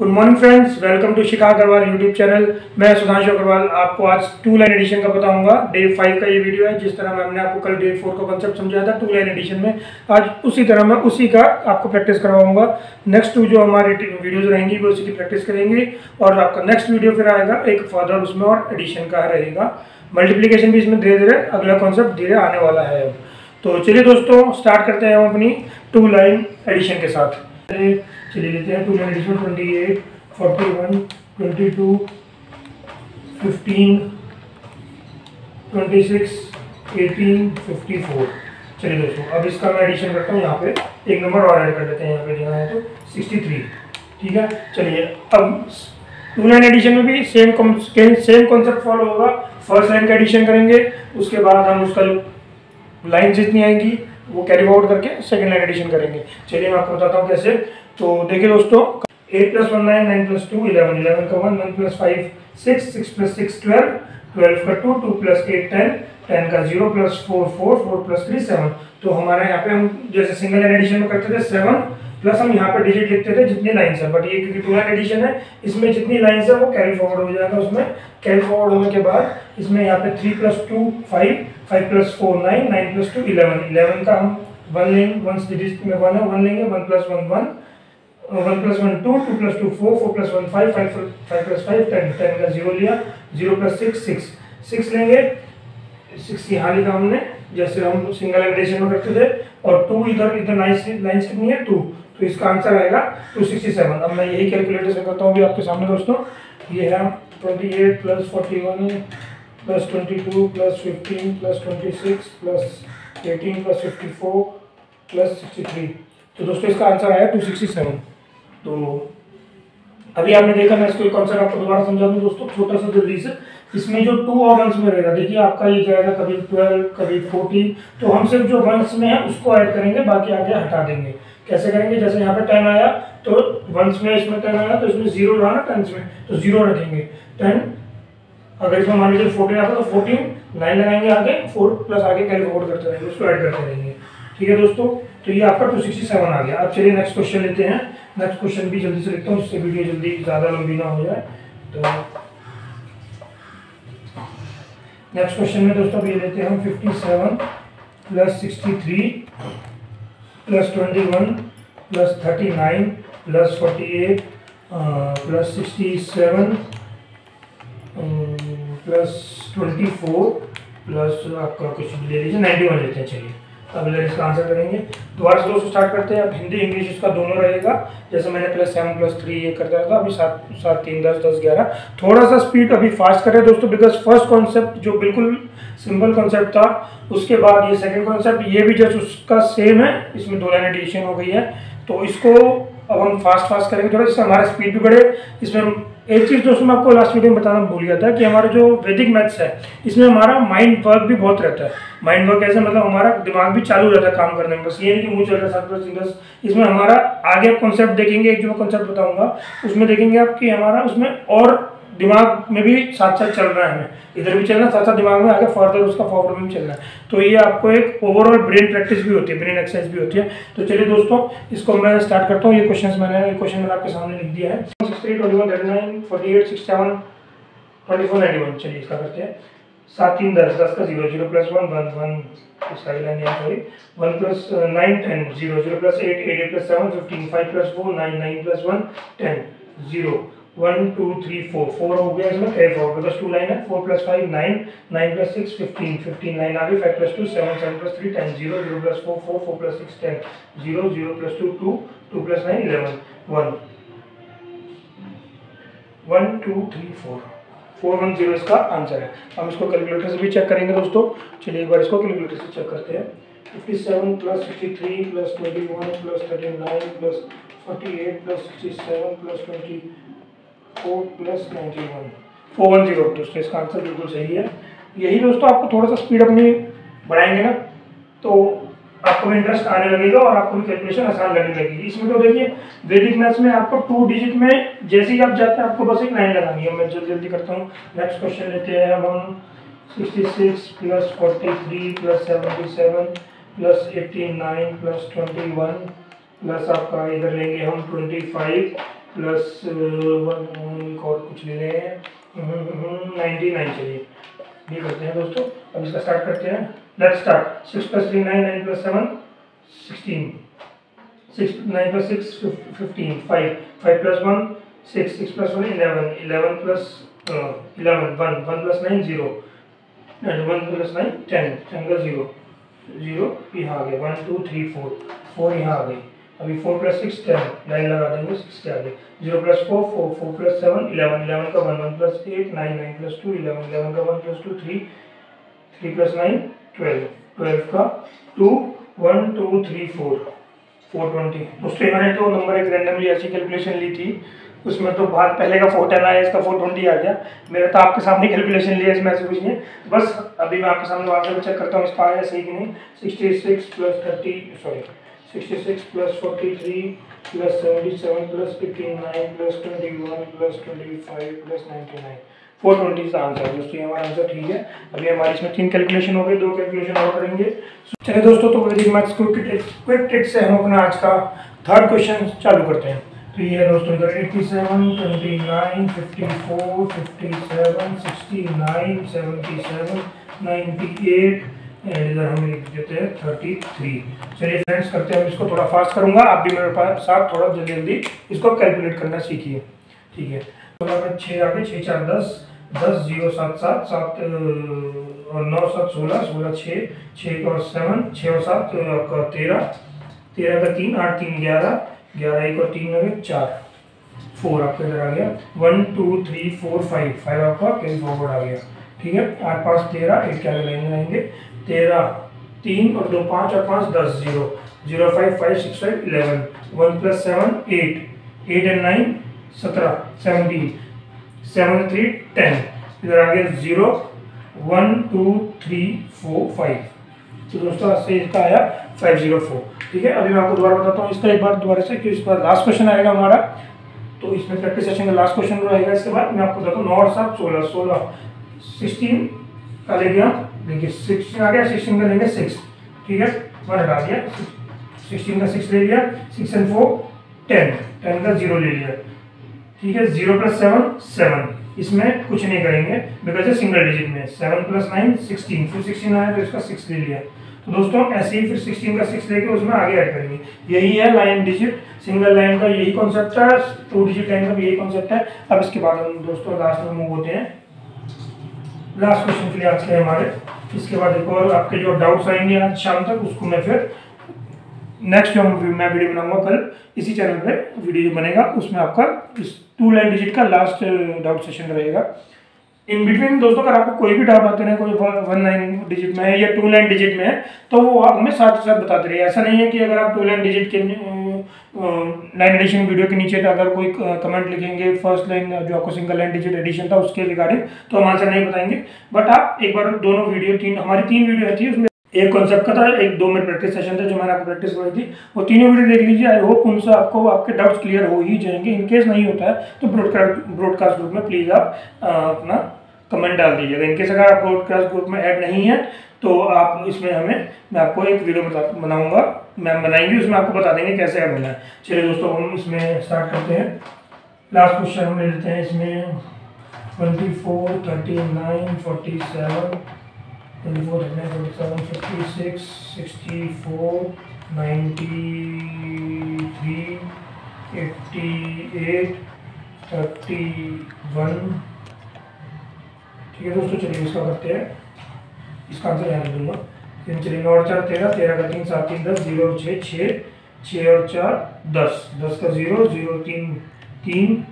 Good morning friends welcome to Shikha Agarwal YouTube channel मैं सुधांशु अग्रवाल आपको आज टू लाइन एडिशन का बताऊँगा। डे फाइव का ये वीडियो है, जिस तरह मैंने आपको कल डे फोर का कंसेप्ट समझाया था टू लाइन एडिशन में। आज उसी तरह मैं उसी का आपको प्रैक्टिस करवाऊँगा। नेक्स्ट टू जो हमारी वीडियोज़ रहेंगी, वो उसी की प्रैक्टिस करेंगे। और आपका नेक्स्ट वीडियो फिर आएगा एक फर्दर उसमें और एडिशन का रहेगा। मल्टीप्लीकेशन भी इसमें धीरे धीरे अगला कॉन्सेप्ट धीरे आने वाला है तो चलिए दोस्तों स्टार्ट करते हैं हम अपनी टू लाइन एडिशन के साथ। चलिए लेते हैं। Two line addition twenty eight forty one twenty two fifteen twenty six eighteen fifty four चलिए दोस्तों, अब इसका मैं एडिशन करता हूँ यहाँ पे। एक नंबर और ऐड कर देते हैं यहाँ पे देना है तो सिक्सटी थ्री ठीक है? चलिए, अब टू लाइन एडिशन में भी सेम सेम कॉन्सेप्ट फॉलो होगा। फ़र्स्ट लाइन का एडिशन करेंगे, उसके बाद हम उसका लाइन जितनी आएँगी, वो कैरी फॉरवर्ड करके सेकेंड लाइन एडिशन करेंगे। चलिए, मैं आपको बताता हूँ कैसे। तो देखिए दोस्तों eight plus one nine nine plus two eleven eleven का one one plus five six six plus six twelve twelve का two two plus eight ten ten का zero plus four four four plus three seven तो हमारे यहाँ पे हम जैसे single line addition में करते थे सेवन प्लस हम यहाँ पे डिजिट लिखते थे जितनी लाइन्स है। बट ये क्योंकि टू लाइन एडिशन है, इसमें जितनी लाइन्स है वो कैरी फॉरवर्ड हो जाएगा उसमें। कैरी फॉरवर्ड होने के बाद इसमें यहाँ पे three plus two five five plus four nine nine plus two eleven eleven का हम वन लेंगे वन डिजिट में वन है वन लेंगे one plus one one one plus one two two plus two four four plus one five five five plus five ten ten का zero लिया zero plus six six six लेंगे six यहाँ लिखा हमने, जैसे हम सिंगल एडिशन में करते थे, और टू इधर इधर लाइन्स लाइन्स कितनी है? टू तो इसका आंसर आएगा टू सिक्सटी सेवन अब मैं यही कैलकुलेटर से करता हूँ अभी आपके सामने दोस्तों। ये है twenty eight plus forty one plus twenty two plus fifteen plus twenty six plus eighteen plus fifty four plus sixty three तो दोस्तों, इसका आंसर आया टू सिक्सटी सेवन तो अभी आपने देखा, मैं इसको एक कॉन्सेप्ट आपको दोबारा समझा दूँ दोस्तों, छोटा सा जल्दी से। इसमें जो टू और वंस में रहेगा, देखिए आपका ये जाएगा कभी ट्वेल्व कभी फोर्टीन तो हम सिर्फ़ जो वंस में है उसको ऐड करेंगे, बाकी आगे हटा देंगे। कैसे करेंगे? जैसे यहाँ पे टेन आया तो वंस में इसमें टेन आया तो इसमें ज़ीरो रहा ना टेंस में तो ज़ीरो रखेंगे। टेन अगर इसमें मान लीजिए फोर्टीन आता तो फोर्टीन नाइन लगाएँगे आगे फोर प्लस आगे कैरी फॉरवर्ड करते रहेंगे, उसको ऐड करते रहेंगे। ठीक है दोस्तों तो ये आपका टू सिक्सटी सेवन आ गया। अब चलिए नेक्स्ट क्वेश्चन लेते हैं। नेक्स्ट क्वेश्चन भी जल्दी से लिखता हूँ, जिससे वीडियो जल्दी ज़्यादा लंबी ना हो जाए। तो नेक्स्ट क्वेश्चन में दोस्तों ये लेते हैं हम fifty seven plus sixty three plus twenty one plus thirty nine plus forty eight plus sixty seven plus twenty four plus आपका कुछ ले लीजिए नाइन्टी वन लेते हैं, चलिए। अब इसका आंसर करेंगे। दोबारा से दोस्तों स्टार्ट करते हैं। अब हिंदी इंग्लिश इसका दोनों रहेगा। जैसे मैंने प्लस सेवन प्लस थ्री ये करता था, अभी सात सात, तीन, दस दस, ग्यारह। थोड़ा सा स्पीड अभी फास्ट करें दोस्तों बिकॉज़ फ़र्स्ट कॉन्सेप्ट जो बिल्कुल सिंपल कॉन्सेप्ट था, उसके बाद ये सेकेंड कॉन्सेप्ट ये भी जस्ट उसका सेम है। इसमें दो लाइन एडिशन हो गई है। तो इसको अब हम फास्ट फास्ट करेंगे। थोड़ा इससे हमारा स्पीड भी बढ़े। इसमें एक चीज़ दोस्तों मैं आपको लास्ट वीडियो में बताना भूल गया था कि हमारा जो वैदिक मैथ्स है, इसमें हमारा माइंड वर्क भी बहुत रहता है। माइंड वर्क ऐसे मतलब हमारा दिमाग भी चालू रहता है काम करने में। बस ये नहीं कि मुँह चल रहा है इसमें हमारा आगे कॉन्सेप्ट देखेंगे, एक जो मैं कॉन्सेप्ट बताऊँगा, उसमें देखेंगे आप कि हमारा उसमें और दिमाग में भी साथ साथ चल रहा है। हमें इधर भी चलना साथ साथ दिमाग में आगे फर्दर उसका फॉरवर्ड में चलना है। तो ये आपको एक ओवरऑल ब्रेन प्रैक्टिस भी होती है ब्रेन एक्सरसाइज भी होती है। तो चलिए दोस्तों, इसको मैं स्टार्ट करता हूँ। ये क्वेश्चन मैंने, ये क्वेश्चन मैंने आपके सामने लिख दिया है। चलिए इसका करते हैं। सात, तीन, दस दस का zero zero plus one one one sorry one plus nine ten zero zero plus eight eight plus seven fifteen five plus four nine nine plus one ten zero one, two, three, four four हो गया इसमें because two line है four plus five nine nine plus six fifteen fifteen आ गई। Five plus two seven seven plus three ten zero zero plus four four four plus six ten zero zero plus two two two plus nine eleven one one two three four four one zero इसका answer है। हम इसको calculator से भी check करेंगे दोस्तों। चलिए एक बार इसको कैलकुलेटर से चेक करते हैं। Fifty seven plus sixty three plus one plus thirty nine plus forty eight plus sixty seven plus twenty four plus ninety one. Four one zero इसका आंसर बिल्कुल सही है। यही दोस्तों, आपको थोड़ा सा स्पीड अपनी बढ़ाएँगे ना तो आपको भी इंटरेस्ट आने लगेगा और आपको भी कैलकुलेशन आसान लगने लगेगी। इसमें तो देखिए वैदिक मैथ्स में आपको टू डिजिट में जैसे ही आप जाते हैं, आपको बस एक लाइन लगानी है। मैं जल्दी जल्दी करता हूँ। नेक्स्ट क्वेश्चन लेते हैं हम। Sixty six plus forty three plus seventy seven plus eighty nine plus twenty one plus आपका इधर लेंगे हम ट्वेंटी फाइव प्लस वन और कुछ ले रहे हैं। नाइन्टी नाइन चलिए ये करते हैं दोस्तों। अब इसका स्टार्ट करते हैं। Let's start six plus three nine nine plus seven sixteen six nine plus six fifteen five five plus one six six plus one eleven eleven plus eleven one one plus nine zero one plus nine ten ten का zero zero यहाँ आ गया. One two three four four यहाँ आ गई. अभी four plus six ten nine लगा देंगे सिक्स के आगे zero plus four four four plus seven eleven eleven का one one plus eight nine nine plus two eleven eleven का one plus two three three plus nine twelve twelve का two one two three four four twenty उससे मैंने तो number एक randomly ऐसी calculation ली थी। उसमें तो बात पहले का फोर टेन आया, इसका फोर ट्वेंटी आ गया। मेरा तो आपके सामने कैलकुलेशन लिया इसमें ऐसे कुछ नहीं बस, अभी मैं आपके सामने वहाँ से चेक करता हूँ, इसका आया सही कि नहीं? Sixty six plus thirty sorry sixty six plus forty three plus seventy seven plus fifty nine plus twenty four twenty answer दोस्तों हमारा आंसर ठीक है। अभी हमारे इसमें तीन कैलकुलेशन हो गए, दो कैलकुलेशन और करेंगे। चलिए दोस्तों तो वैदिक मैथ्स क्विक ट्रिक से हम अपना आज का थर्ड क्वेश्चन चालू करते हैं। तो ये है दोस्तों, इधर eighty seven twenty nine fifty four fifty seven sixty nine seventy seven ninety eight and इधर हम लिख देते हैं थर्टी थ्री चलिए फ्रेंड्स करते हैं इसको थोड़ा फास्ट करूँगा। आप भी मेरे पास साथ थोड़ा जल्दी जल्दी इसको कैलकुलेट करना सीखिए। ठीक है? तो छः आगे छः चार, दस दस, ज़ीरो, सात सात सात और नौ, सात, सोलह सोलह छः छः और सेवन छः और सात आपका तेरह तेरह का तीन, आठ, तीन, ग्यारह ग्यारह, एक और तीन लगे चार। फोर आपका इधर आ गया। One two three four five five आपका कैरी फॉरवर्ड आ गया। ठीक है? आठ, पाँच, तेरह, एक क्या लाइन आएँगे। तेरह, तीन और दो, पाँच और पाँच, दस, zero. Zero five five, six, five, eleven. One plus seven, eight. Eight and nine, सत्रह, सेवनटीन। Seven, three, ten. इधर आ गया zero. One, two, three, four, five. तो दोस्तों से इसका आया फाइव, ज़ीरो, फोर। ठीक है, अभी मैं आपको दोबारा बताता हूँ इसका एक बार दोबारा से, कि इस पर लास्ट क्वेश्चन आएगा हमारा। तो इसमें प्रैक्टिस सेशन का लास्ट क्वेश्चन रहेगा, इसके बाद मैं आपको बताता हूँ, नौ और सात, सोलह सोलह। सिक्सटीन का ले गया। देखिए सिक्सटीन आ गया सिक्सटीन का लेंगे सिक्स ठीक है? वन हटा दिया सिक्सटीन का सिक्स ले लिया six and four ten ten का ज़ीरो ले लिया, ठीक है? ज़ीरो प्लस सेवन सेवन इसमें कुछ नहीं करेंगे बिकॉज़ सिंगल डिजिट में सेवन प्लस नाइन सिक्सटीन फिर सिक्सटीन आया तो इसका सिक्स ले लिया। तो दोस्तों, ऐसे ही फिर सिक्सटीन का सिक्स लेके उसमें आगे ऐड करेंगे। यही है लाइन डिजिट सिंगल लाइन का यही कॉन्सेप्ट है टू डिजिट लाइन का भी यही कॉन्सेप्ट है। अब इसके बाद हम दोस्तों लास्ट में मूव होते हैं। लास्ट क्वेश्चन के लिए आज के हमारे। इसके बाद एक और आपके जो डाउट्स आएँगे आज शाम तक, उसको मैं फिर नेक्स्ट जो मैं वीडियो बनाऊँगा कल, इसी चैनल पे वीडियो बनेगा, उसमें आपका टू लाइन डिजिट का लास्ट डाउट सेशन रहेगा। इन बिटवीन दोस्तों, अगर आपको कोई भी डाउट आते रहे, कोई वन नाइन डिजिट में है या टू लाइन डिजिट में है तो वो आप हमें साथ साथ बताते रहिए। ऐसा नहीं है कि अगर आप टू लाइन डिजिट के लाइन एडिशन वीडियो के नीचे अगर कोई कमेंट लिखेंगे फ़र्स्ट लाइन जो आपको सिंगल लाइन डिजिट एडिशन था, उसके रिगार्डिंग तो हम आंसर नहीं बताएँगे। बट आप एक बार दोनों वीडियो तीन, हमारी तीन वीडियो है, उसमें एक कॉन्सेप्ट का था, एक दो मिनट प्रैक्टिस सेशन था, जो मैंने आपको प्रैक्टिस करवाई थी। वो तीनों वीडियो देख लीजिए आई होप उनसे आपको, आपके डाउट्स क्लियर हो ही जाएँगे। इनकेस नहीं होता है तो ब्रॉडकास्ट ब्रॉडकास्ट ग्रुप में प्लीज़ आप अपना कमेंट डाल दीजिएगा इनकेस अगर आप ब्रॉडकास्ट ग्रुप में ऐड नहीं है तो आप इसमें हमें, मैं आपको एक वीडियो बता, बनाऊँगा। मैम बनाएँगे, उसमें आपको बता देंगे कैसे ऐड होना है। चलिए दोस्तों हम इसमें स्टार्ट करते हैं। लास्ट क्वेश्चन हम ले लेते हैं इसमें। Twenty four thirty nine forty seven twenty four thirty nine forty seven fifty six sixty four ninety three eighty eight thirty one है दोस्तों चलिए इसका करते हैं इसका आंसर यहाँ दूँगा तीन चलिए नौ और चार तेरह तेरह का तीन सात तीन दस ज़ीरो और छः छः छः और चार दस दस का ज़ीरो ज़ीरो तीन तीन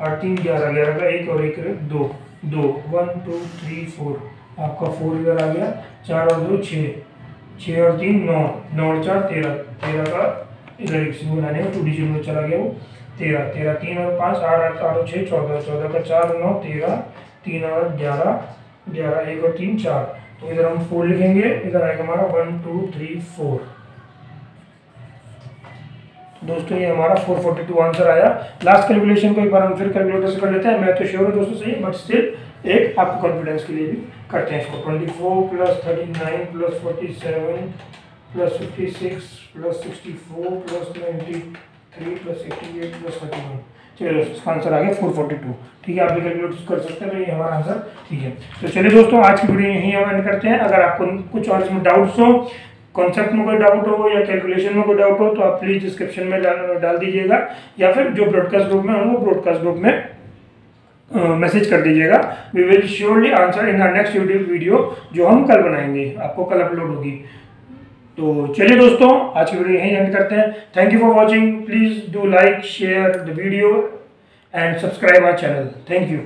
आठ तीन ग्यारह ग्यारह का एक और एक दो दो वन टू थ्री फोर आपका फोर इधर आ गया, चार और दो छः छः और तीन, नौ। नौ और चार, तेरह। तेरह का इधर एक सिंगल बनाने में टू डिजिट में चला गया वो। तेरह तेरह, तीन और पाँच, आठ आठ आठ और छः चौदह। चौदह का चार, नौ, तेरह। तीन और ग्यारह ग्यारह, एक और तीन, चार। तो इधर हम फोर लिखेंगे, इधर आएगा हमारा वन टू थ्री फोर दोस्तों, ये हमारा 442 आंसर आया। लास्ट कैलकुलेशन को एक बार हम फिर कैलकुलेटर से कर लेते हैं। मैं तो श्योर हूँ दोस्तों सही बट स्टिल एक आपको कॉन्फिडेंस के लिए भी करते हैं इसको 24 plus 39 plus 47 plus 56 plus 64 plus 93 plus 88 plus 31 दोस्तों इसका आंसर आ गया फोर फोर्टी टू ठीक है, आप भी कैलकुलेट कर सकते हैं तो ये हमारा आंसर ठीक है। तो चलिए दोस्तों, आज की वीडियो यहीं हम एंड करते हैं। अगर आपको कुछ और इसमें डाउट्स हो कॉन्सेप्ट में कोई डाउट हो या कैलकुलेशन में कोई डाउट हो तो आप प्लीज़ डिस्क्रिप्शन में डाल डाल दीजिएगा, या फिर जो ब्रॉडकास्ट ग्रुप में हो, वो ब्रॉडकास्ट ग्रुप में मैसेज कर दीजिएगा। We will surely answer in our next video जो हम कल बनाएँगे। आपको कल अपलोड होगी। तो चलिए दोस्तों, आज की वीडियो यहीं एंड करते हैं। Thank you for watching please do like share the video and subscribe our channel thank you